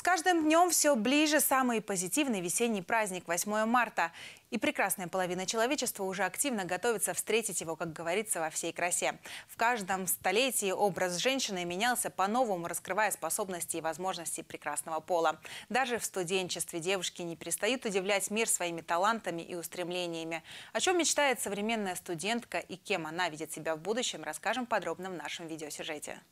С каждым днем все ближе самый позитивный весенний праздник 8 марта. И прекрасная половина человечества уже активно готовится встретить его, как говорится, во всей красе. В каждом столетии образ женщины менялся по-новому, раскрывая способности и возможности прекрасного пола. Даже в студенчестве девушки не перестают удивлять мир своими талантами и устремлениями. О чем мечтает современная студентка и кем она видит себя в будущем, расскажем подробно в нашем видеосюжете.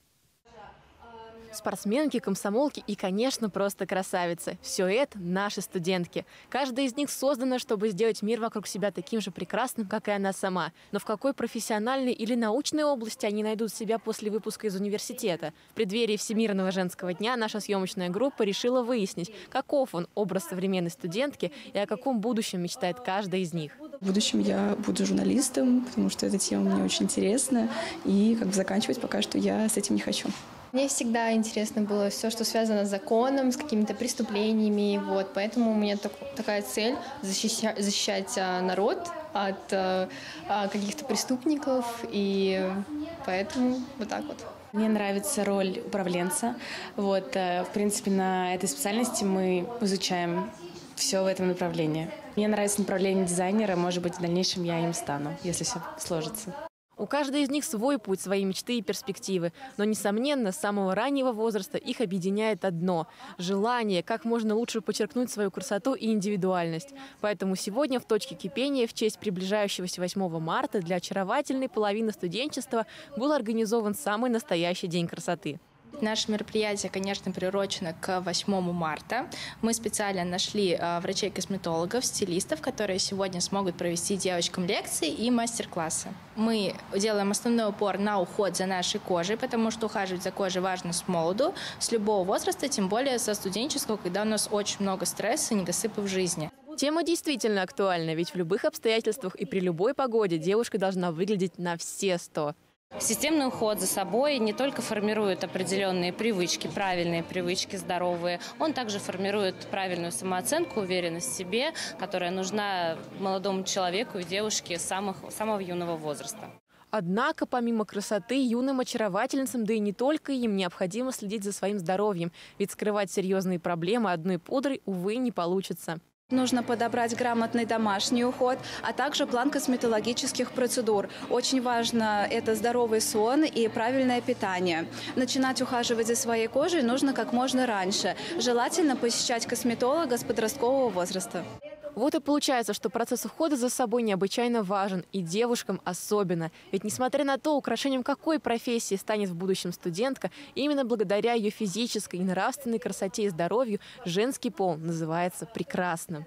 Спортсменки, комсомолки и, конечно, просто красавицы. Все это наши студентки. Каждая из них создана, чтобы сделать мир вокруг себя таким же прекрасным, как и она сама. Но в какой профессиональной или научной области они найдут себя после выпуска из университета? В преддверии Всемирного женского дня наша съемочная группа решила выяснить, каков он образ современной студентки и о каком будущем мечтает каждая из них. В будущем я буду журналистом, потому что эта тема мне очень интересна. И как бы заканчивать пока что я с этим не хочу. Мне всегда интересно было все, что связано с законом, с какими-то преступлениями. Вот, поэтому у меня так, такая цель защищать, защищать народ от а, а, каких-то преступников. И поэтому вот так вот. Мне нравится роль управленца. Вот, э, в принципе, на этой специальности мы изучаем все в этом направлении. Мне нравится направление дизайнера, может быть, в дальнейшем я им стану, если все сложится. У каждой из них свой путь, свои мечты и перспективы. Но, несомненно, с самого раннего возраста их объединяет одно – желание как можно лучше подчеркнуть свою красоту и индивидуальность. Поэтому сегодня в точке кипения в честь приближающегося 8 марта для очаровательной половины студенчества был организован самый настоящий День красоты. Наше мероприятие, конечно, приурочено к 8 марта. Мы специально нашли а, врачей-косметологов, стилистов, которые сегодня смогут провести девочкам лекции и мастер-классы. Мы делаем основной упор на уход за нашей кожей, потому что ухаживать за кожей важно с молоду, с любого возраста, тем более со студенческого, когда у нас очень много стресса и недосыпа в жизни. Тема действительно актуальна, ведь в любых обстоятельствах и при любой погоде девушка должна выглядеть на все сто. Системный уход за собой не только формирует определенные привычки, правильные привычки, здоровые, он также формирует правильную самооценку, уверенность в себе, которая нужна молодому человеку и девушке самых, самого юного возраста. Однако, помимо красоты, юным очаровательницам, да и не только им, необходимо следить за своим здоровьем. Ведь скрывать серьезные проблемы одной пудрой, увы, не получится. Нужно подобрать грамотный домашний уход, а также план косметологических процедур. Очень важно это здоровый сон и правильное питание. Начинать ухаживать за своей кожей нужно как можно раньше. Желательно посещать косметолога с подросткового возраста. Вот и получается, что процесс ухода за собой необычайно важен, и девушкам особенно. Ведь несмотря на то, украшением какой профессии станет в будущем студентка, именно благодаря ее физической и нравственной красоте и здоровью женский пол называется прекрасным.